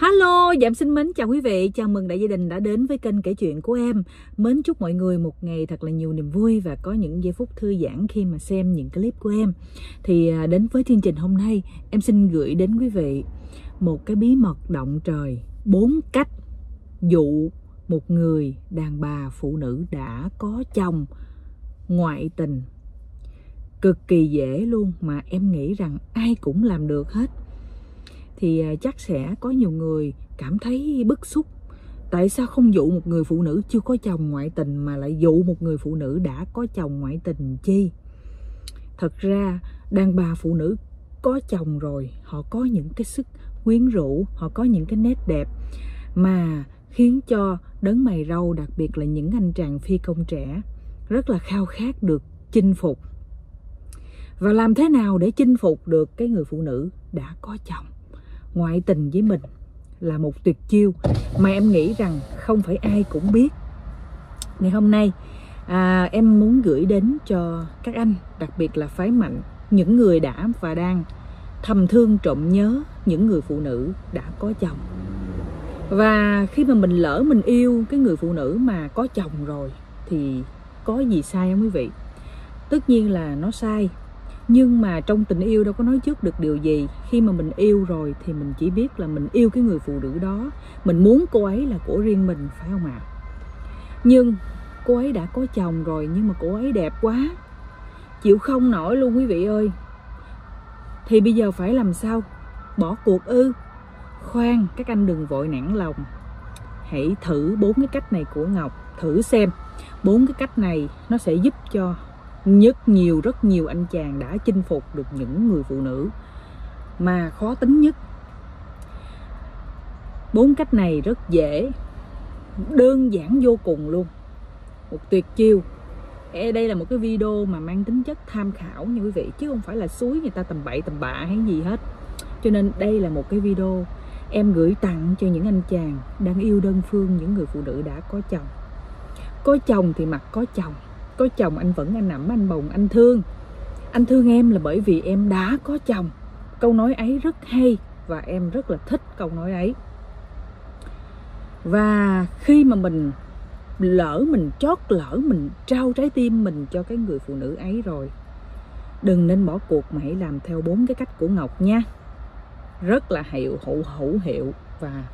Hello, dạ em xin mến chào quý vị, chào mừng đại gia đình đã đến với kênh kể chuyện của em. Mến chúc mọi người một ngày thật là nhiều niềm vui và có những giây phút thư giãn khi mà xem những clip của em. Thì à, đến với chương trình hôm nay, em xin gửi đến quý vị một cái bí mật động trời, bốn cách dụ một người đàn bà phụ nữ đã có chồng ngoại tình. Cực kỳ dễ luôn mà em nghĩ rằng ai cũng làm được hết thì à, chắc sẽ có nhiều người cảm thấy bức xúc. Tại sao không dụ một người phụ nữ chưa có chồng ngoại tình mà lại dụ một người phụ nữ đã có chồng ngoại tình chi? Thật ra, đàn bà phụ nữ có chồng rồi, họ có những cái sức quyến rũ, họ có những cái nét đẹp mà khiến cho đấng mày râu, đặc biệt là những anh chàng phi công trẻ, rất là khao khát được chinh phục. Và làm thế nào để chinh phục được cái người phụ nữ đã có chồng? Ngoại tình với mình là một tuyệt chiêu mà em nghĩ rằng không phải ai cũng biết. Ngày hôm nay à, em muốn gửi đến cho các anh đặc biệt là phái mạnh những người đã và đang thầm thương trộm nhớ những người phụ nữ đã có chồng. Và khi mà mình lỡ mình yêu cái người phụ nữ mà có chồng rồi thì có gì sai không quý vị? Tất nhiên là nó sai nhưng mà trong tình yêu đâu có nói trước được điều gì. Khi mà mình yêu rồi thì mình chỉ biết là mình yêu cái người phụ nữ đó. Mình muốn cô ấy là của riêng mình, phải không ạ? Nhưng cô ấy đã có chồng rồi nhưng mà cô ấy đẹp quá. Chịu không nổi luôn quý vị ơi. Thì bây giờ phải làm sao? Bỏ cuộc ư? Khoan, các anh đừng vội nản lòng. Hãy thử bốn cái cách này của ngọc. Thử xem. Bốn cái cách này nó sẽ giúp cho nhất nhiều, rất nhiều anh chàng đã chinh phục được những người phụ nữ. Mà khó tính nhất, bốn cách này rất dễ, đơn giản vô cùng luôn. Một tuyệt chiêu. Đây là một cái video mà mang tính chất tham khảo nha quý vị, chứ không phải là suối người ta tầm bậy tầm bạ hay gì hết. Cho nên đây là một cái video em gửi tặng cho những anh chàng đang yêu đơn phương những người phụ nữ đã có chồng. Có chồng thì mặc có chồng có chồng, anh vẫn anh nằm anh bồng, anh thương. Anh thương em là bởi vì em đã có chồng. Câu nói ấy rất hay và em rất là thích câu nói ấy. Và khi mà mình lỡ mình chót lỡ, mình trao trái tim mình cho cái người phụ nữ ấy rồi, đừng nên bỏ cuộc mà hãy làm theo bốn cái cách của ngọc nha. Rất là hiệu, hữu hữu hiệu và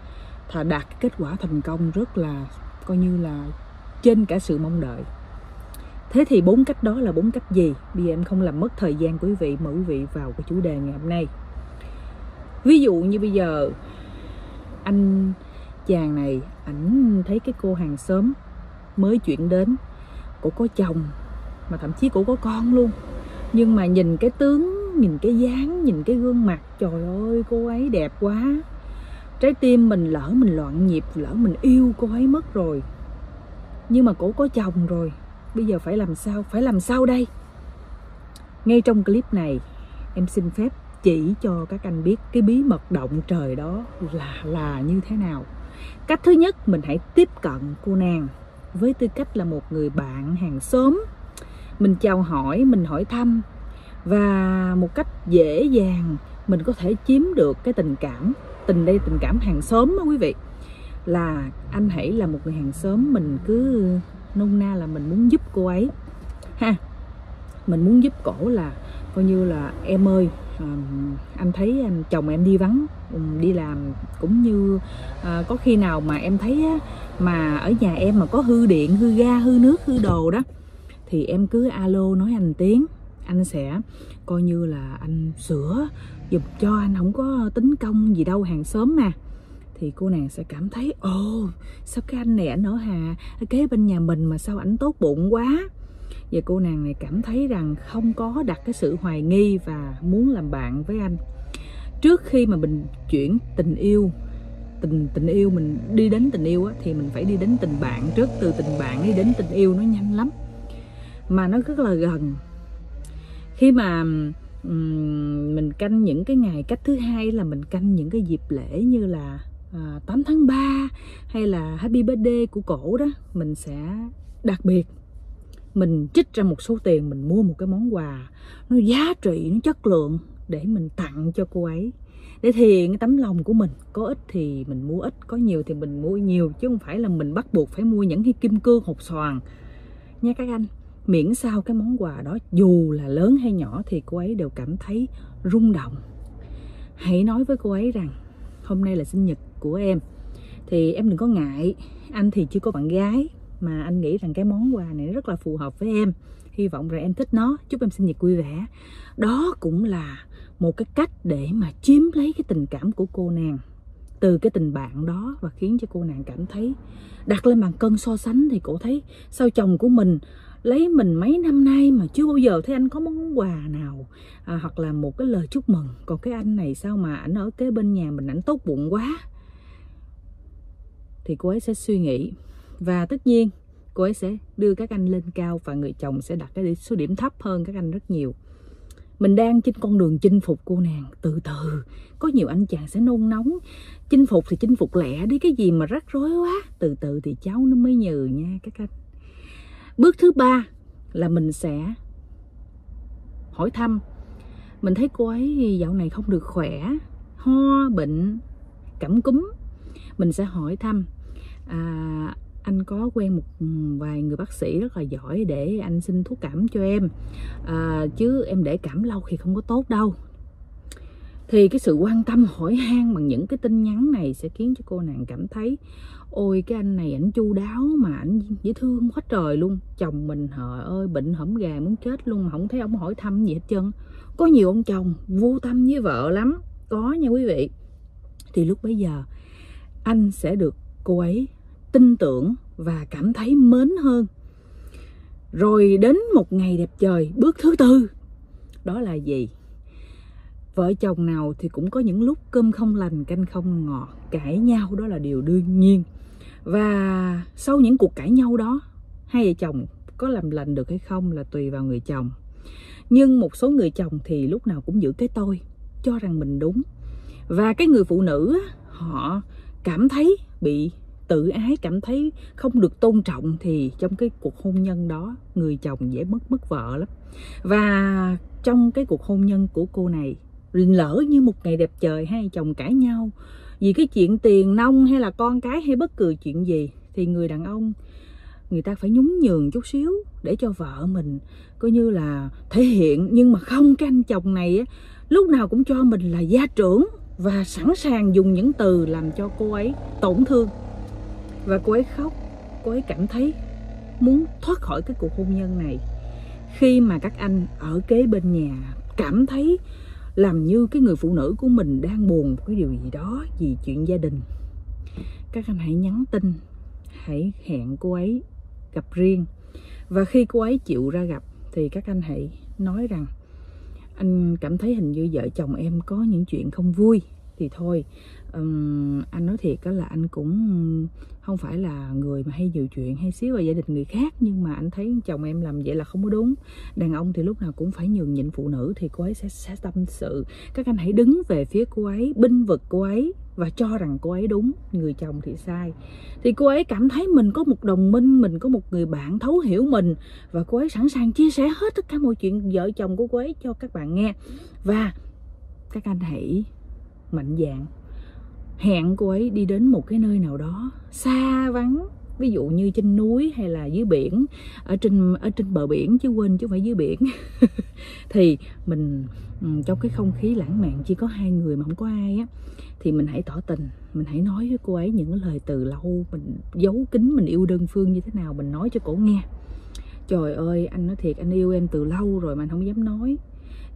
thà đạt kết quả thành công rất là coi như là trên cả sự mong đợi thế thì bốn cách đó là bốn cách gì? Bây giờ em không làm mất thời gian của quý vị, mời quý vị vào cái chủ đề ngày hôm nay. Ví dụ như bây giờ, anh chàng này, ảnh thấy cái cô hàng xóm mới chuyển đến cổ có chồng, mà thậm chí cổ có con luôn. Nhưng mà nhìn cái tướng, nhìn cái dáng, nhìn cái gương mặt, trời ơi, cô ấy đẹp quá. Trái tim mình lỡ mình loạn nhịp, lỡ mình yêu cô ấy mất rồi. Nhưng mà cổ có chồng rồi bây giờ phải làm sao? Phải làm sao đây? Ngay trong clip này, em xin phép chỉ cho các anh biết cái bí mật động trời đó là là như thế nào. Cách thứ nhất, mình hãy tiếp cận cô nàng. Với tư cách là một người bạn hàng xóm, mình chào hỏi, mình hỏi thăm. Và một cách dễ dàng, mình có thể chiếm được cái tình cảm, tình đây tình cảm hàng xóm đó quý vị. Là anh hãy là một người hàng xóm, mình cứ nôm na là mình muốn giúp cô ấy. Ha mình muốn giúp cổ là coi như là em ơi um, anh thấy anh chồng em đi vắng đi làm cũng như uh, có khi nào mà em thấy á, mà ở nhà em mà có hư điện hư ga hư nước hư đồ đó thì em cứ alo nói anh tiếng. Anh sẽ coi như là anh sửa giùm cho anh không có tính công gì đâu hàng xóm mà thì cô nàng sẽ cảm thấy ồ sao cái anh này ảnh ở hà kế bên nhà mình mà sao ảnh tốt bụng quá? Và cô nàng này cảm thấy rằng không có đặt cái sự hoài nghi và muốn làm bạn với anh. Trước khi mà mình chuyển tình yêu tình tình yêu mình đi đến tình yêu á, thì mình phải đi đến tình bạn trước. Từ tình bạn đi đến tình yêu nó nhanh lắm mà nó rất là gần. Khi mà um, mình canh những cái ngày cách thứ hai là mình canh những cái dịp lễ như là Ờ, à, 8 tháng 3 hay là happy birthday của cổ đó mình sẽ đặc biệt. Mình trích ra một số tiền mình mua một cái món quà. Nó giá trị nó chất lượng để mình tặng cho cô ấy. Để thể cái tấm lòng của mình có ít thì mình mua ít có nhiều thì mình mua nhiều chứ không phải là mình bắt buộc phải mua những cái kim cương hột xoàn. Nha các anh miễn sao cái món quà đó dù là lớn hay nhỏ thì cô ấy đều cảm thấy rung động. Hãy nói với cô ấy rằng hôm nay là sinh nhật của em. Thì em đừng có ngại anh thì chưa có bạn gái mà anh nghĩ rằng cái món quà này rất là phù hợp với em. Hy vọng rằng em thích nó. Chúc em sinh nhật vui vẻ. Đó cũng là một cái cách để mà chiếm lấy cái tình cảm của cô nàng từ cái tình bạn đó và khiến cho cô nàng cảm thấy đặt lên bàn cân so sánh thì cô thấy sao chồng của mình lấy mình mấy năm nay mà chưa bao giờ thấy anh có món quà nào à, hoặc là một cái lời chúc mừng. Còn cái anh này sao mà ảnh ở kế bên nhà mình ảnh tốt bụng quá thì cô ấy sẽ suy nghĩ. Và tất nhiên, cô ấy sẽ đưa các anh lên cao và người chồng sẽ đặt cái số điểm thấp hơn các anh rất nhiều. Mình đang trên con đường chinh phục cô nàng. Từ từ, có nhiều anh chàng sẽ nôn nóng. Chinh phục thì chinh phục lẹ đi, cái gì mà rắc rối quá. Từ từ thì cháu nó mới nhừ nha các anh. Bước thứ ba là mình sẽ hỏi thăm. Mình thấy cô ấy dạo này không được khỏe, ho, bệnh, cảm cúm. Mình sẽ hỏi thăm à, anh có quen một vài người bác sĩ rất là giỏi để anh xin thuốc cảm cho em. À, chứ em để cảm lâu thì không có tốt đâu. Thì cái sự quan tâm hỏi han bằng những cái tin nhắn này sẽ khiến cho cô nàng cảm thấy ôi cái anh này ảnh chu đáo mà ảnh dễ thương quá trời luôn. Chồng mình hờ ơi bệnh hổm gà muốn chết luôn mà không thấy ông hỏi thăm gì hết trơn. Có nhiều ông chồng vô tâm với vợ lắm. Có nha quý vị. Thì lúc bấy giờ anh sẽ được cô ấy tin tưởng và cảm thấy mến hơn. Rồi đến một ngày đẹp trời, bước thứ tư. Đó là gì? Vợ chồng nào thì cũng có những lúc cơm không lành, canh không ngọt, cãi nhau, đó là điều đương nhiên. Và sau những cuộc cãi nhau đó, hai vợ chồng có làm lành được hay không là tùy vào người chồng. Nhưng một số người chồng thì lúc nào cũng giữ cái tôi, cho rằng mình đúng. Và cái người phụ nữ họ cảm thấy bị tự ái cảm thấy không được tôn trọng thì trong cái cuộc hôn nhân đó người chồng dễ mất mất vợ lắm. Và trong cái cuộc hôn nhân của cô này lỡ như một ngày đẹp trời hai chồng cãi nhau vì cái chuyện tiền nông hay là con cái hay bất cứ chuyện gì thì người đàn ông người ta phải nhún nhường chút xíu để cho vợ mình coi như là thể hiện. Nhưng mà không cái anh chồng này á, lúc nào cũng cho mình là gia trưởng và sẵn sàng dùng những từ làm cho cô ấy tổn thương. Và cô ấy khóc, cô ấy cảm thấy muốn thoát khỏi cái cuộc hôn nhân này. Khi mà các anh ở kế bên nhà cảm thấy làm như cái người phụ nữ của mình đang buồn cái điều gì đó vì chuyện gia đình, các anh hãy nhắn tin, hãy hẹn cô ấy gặp riêng. Và khi cô ấy chịu ra gặp thì các anh hãy nói rằng anh cảm thấy hình như vợ chồng em có những chuyện không vui thì thôi. Um, anh nói thiệt đó là anh cũng không phải là người mà hay nhiều chuyện hay xíu vào gia đình người khác nhưng mà anh thấy chồng em làm vậy là không có đúng. Đàn ông thì lúc nào cũng phải nhường nhịn phụ nữ thì cô ấy sẽ, sẽ tâm sự. Các anh hãy đứng về phía cô ấy binh vực cô ấy và cho rằng cô ấy đúng, người chồng thì sai. Thì cô ấy cảm thấy mình có một đồng minh, mình có một người bạn thấu hiểu mình, và cô ấy sẵn sàng chia sẻ hết tất cả mọi chuyện vợ chồng của cô ấy cho các bạn nghe. Và các anh hãy mạnh dạn hẹn cô ấy đi đến một cái nơi nào đó xa vắng ví dụ như trên núi hay là dưới biển, ở trên ở trên bờ biển chứ quên chứ không phải dưới biển. Thì mình trong cái không khí lãng mạn chỉ có hai người mà không có ai á, thì mình hãy tỏ tình, mình hãy nói với cô ấy những lời từ lâu, mình giấu kín, mình yêu đơn phương như thế nào, mình nói cho cổ nghe. Trời ơi, anh nói thiệt, anh yêu em từ lâu rồi mà anh không dám nói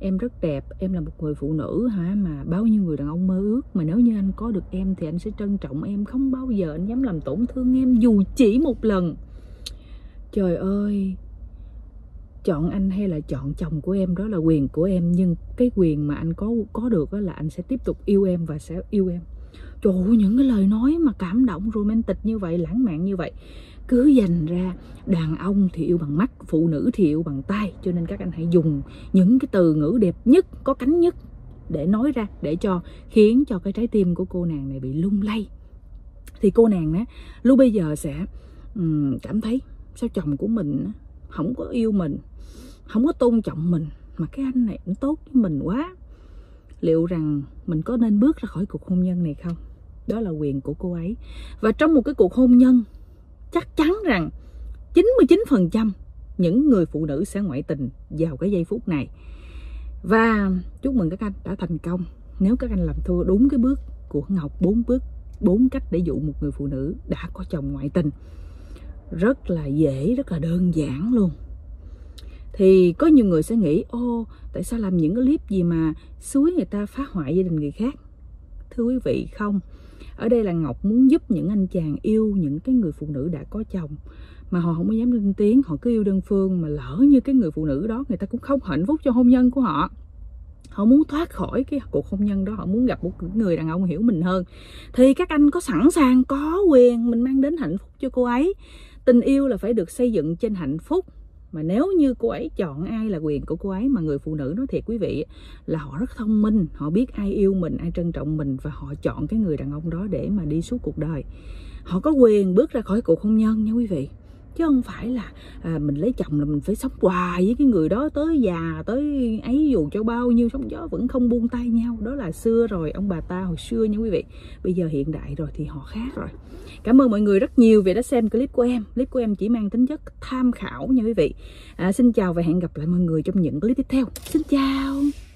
em rất đẹp em là một người phụ nữ hả? Mà bao nhiêu người đàn ông mơ ước. Mà nếu như anh có được em thì anh sẽ trân trọng em. Không bao giờ anh dám làm tổn thương em dù chỉ một lần. Trời ơi! Chọn anh hay là chọn chồng của em đó là quyền của em. Nhưng cái quyền mà anh có có được đó là anh sẽ tiếp tục yêu em và sẽ yêu em. Trời ơi, những cái lời nói mà cảm động romantic như vậy lãng mạn như vậy cứ dành ra đàn ông thì yêu bằng mắt phụ nữ thì yêu bằng tay cho nên các anh hãy dùng những cái từ ngữ đẹp nhất có cánh nhất để nói ra để cho khiến cho cái trái tim của cô nàng này bị lung lay. Thì cô nàng á lúc bây giờ sẽ um, cảm thấy sao chồng của mình không có yêu mình không có tôn trọng mình mà cái anh này cũng tốt với mình quá. Liệu rằng mình có nên bước ra khỏi cuộc hôn nhân này không? Đó là quyền của cô ấy. Và trong một cái cuộc hôn nhân chắc chắn rằng 99% những người phụ nữ sẽ ngoại tình vào cái giây phút này. Và chúc mừng các anh đã thành công. Nếu các anh làm thua đúng cái bước của Ngọc, bốn bước, bốn cách để dụ một người phụ nữ đã có chồng ngoại tình. Rất là dễ, rất là đơn giản luôn. Thì có nhiều người sẽ nghĩ, ô, tại sao làm những cái clip gì mà suối người ta phá hoại gia đình người khác? Thưa quý vị, không ở đây là ngọc muốn giúp những anh chàng yêu, những cái người phụ nữ đã có chồng. Mà họ không có dám lên tiếng, họ cứ yêu đơn phương mà lỡ như cái người phụ nữ đó, người ta cũng không hạnh phúc cho hôn nhân của họ. Họ muốn thoát khỏi cái cuộc hôn nhân đó, họ muốn gặp một người đàn ông hiểu mình hơn. Thì các anh có sẵn sàng, có quyền mình mang đến hạnh phúc cho cô ấy. Tình yêu là phải được xây dựng trên hạnh phúc mà nếu như cô ấy chọn ai là quyền của cô ấy mà người phụ nữ nói thiệt quý vị, là họ rất thông minh, họ biết ai yêu mình, ai trân trọng mình và họ chọn cái người đàn ông đó để mà đi suốt cuộc đời. Họ có quyền bước ra khỏi cuộc hôn nhân nha quý vị chứ không phải là à, mình lấy chồng là mình phải sống hoài với cái người đó tới già tới ấy dù cho bao nhiêu sóng gió vẫn không buông tay nhau. Đó là xưa rồi ông bà ta hồi xưa nha quý vị. Bây giờ hiện đại rồi thì họ khác rồi. Cảm ơn mọi người rất nhiều vì đã xem clip của em. Clip của em chỉ mang tính chất tham khảo nha quý vị. À, xin chào và hẹn gặp lại mọi người trong những clip tiếp theo. Xin chào!